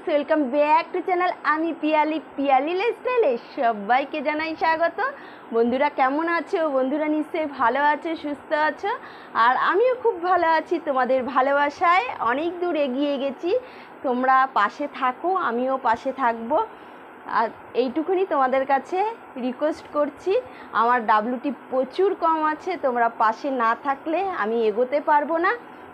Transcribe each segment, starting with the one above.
Viewers welcome back to channel আমি পিয়ালি পিয়ালি লাইফস্টাইলে সবাইকে জানাই স্বাগত। বন্ধুরা, কেমন আছো? বন্ধুরা নিশ্চয়ই ভালো আছো, সুস্থ আছো? আর আমিও খুব ভালো আছি তোমাদের ভালোবাসায়। অনেক দূর এগিয়ে গেছি। তোমরা পাশে থাকো, আমিও পাশে থাকব। আর এইটুকুনি তোমাদের কাছে রিকোয়েস্ট করছি। আমার ডাব্লুটি প্রচুর কম আছে, তোমরা পাশে না থাকলে আমি এগোতে পারব না।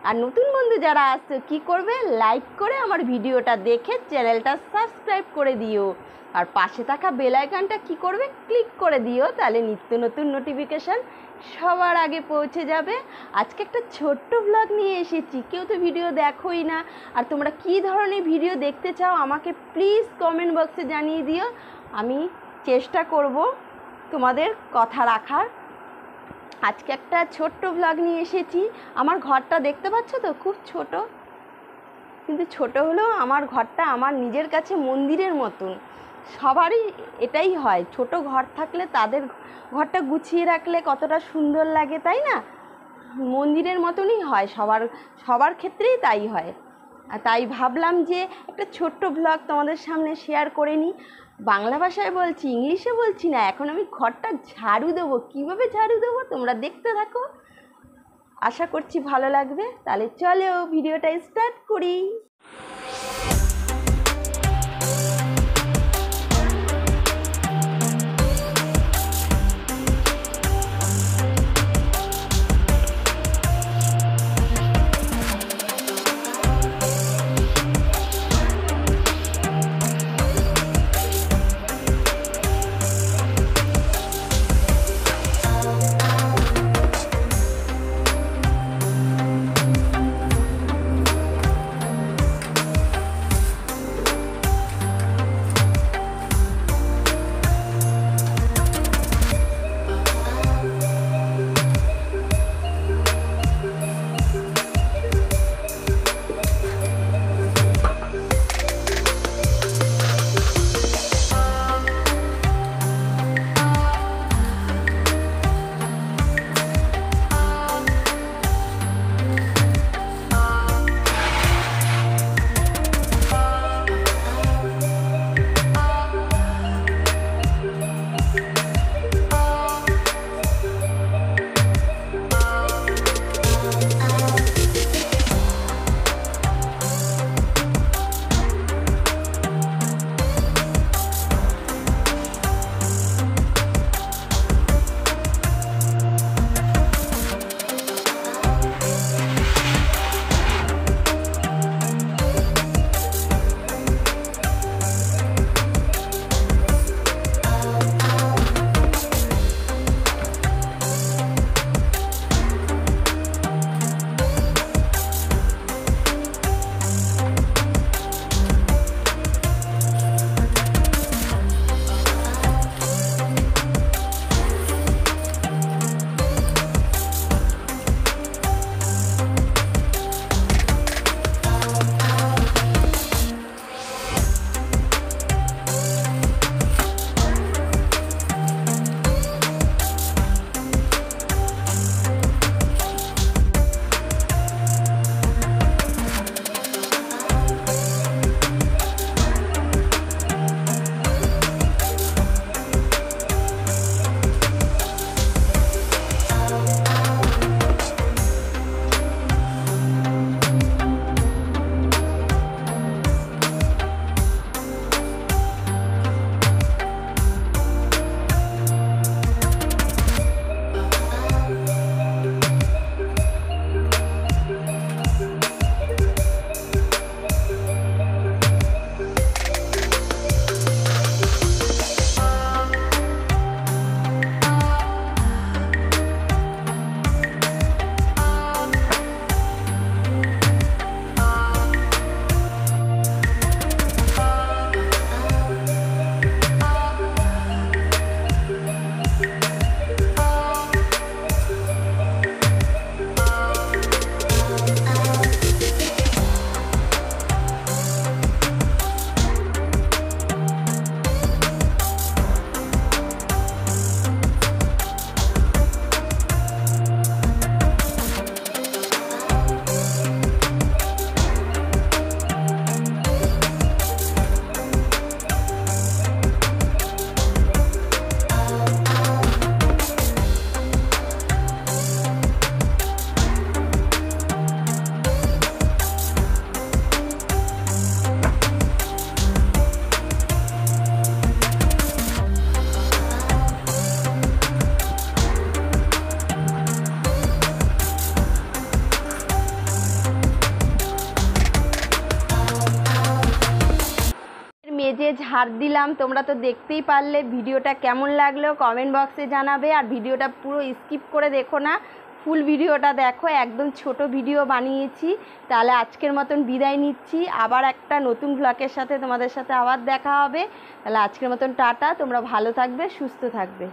আর নতুন বন্ধু যারা আসছো কি করবে? লাইক করে আমার ভিডিওটা দেখে চ্যানেলটা সাবস্ক্রাইব করে দিও। আর পাশে থাকা বেল আইকনটা কি করবে? ক্লিক করে দিও, তাহলে নিত্য নতুন নোটিফিকেশান সবার আগে পৌঁছে যাবে। আজকে একটা ছোট্ট ব্লগ নিয়ে এসেছি, কেউ তো ভিডিও দেখোই না। আর তোমরা কি ধরনের ভিডিও দেখতে চাও, আমাকে প্লিজ কমেন্ট বক্সে জানিয়ে দিও। আমি চেষ্টা করব তোমাদের কথা রাখার। আজকে একটা ছোট্ট ভ্লগ নিয়ে এসেছি। আমার ঘরটা দেখতে পাচ্ছ তো? খুব ছোট। কিন্তু ছোট হলেও আমার ঘরটা আমার নিজের কাছে মন্দিরের মতন। সবারই এটাই হয়। ছোট ঘর থাকলে তাদের ঘরটা গুছিয়ে রাখলে কতটা সুন্দর লাগে, তাই না? মন্দিরের মতনই হয়। সবার সবার ক্ষেত্রেই তাই হয়। আর তাই ভাবলাম যে একটা ছোট্ট ভ্লগ তোমাদের সামনে শেয়ার করে নিই। বাংলা ভাষায় বলছি, ইংলিশে বলছি না, এখন আমি ঘরটা ঝাড়ু দেবো। কীভাবে ঝাড়ু দেবো? তোমরা দেখতে থাকো। আশা করছি ভালো লাগবে। তাহলে চলো, ভিডিওটা স্টার্ট করি। ধার দিলাম। তোমরা তো দেখতেই পারলে ভিডিওটা কেমন লাগল কমেন্ট বক্সে জানাবে। আর ভিডিওটা পুরো স্কিপ করে দেখো না ফুল ভিডিওটা দেখো। একদম ছোট ভিডিও বানিয়েছি। তাহলে আজকের মতন বিদায় নিচ্ছি। আবার একটা নতুন ব্লকের সাথে তোমাদের সাথে আবার দেখা হবে। তাহলে আজকের মতন টাটা। তোমরা ভালো থাকবে, সুস্থ থাকবে।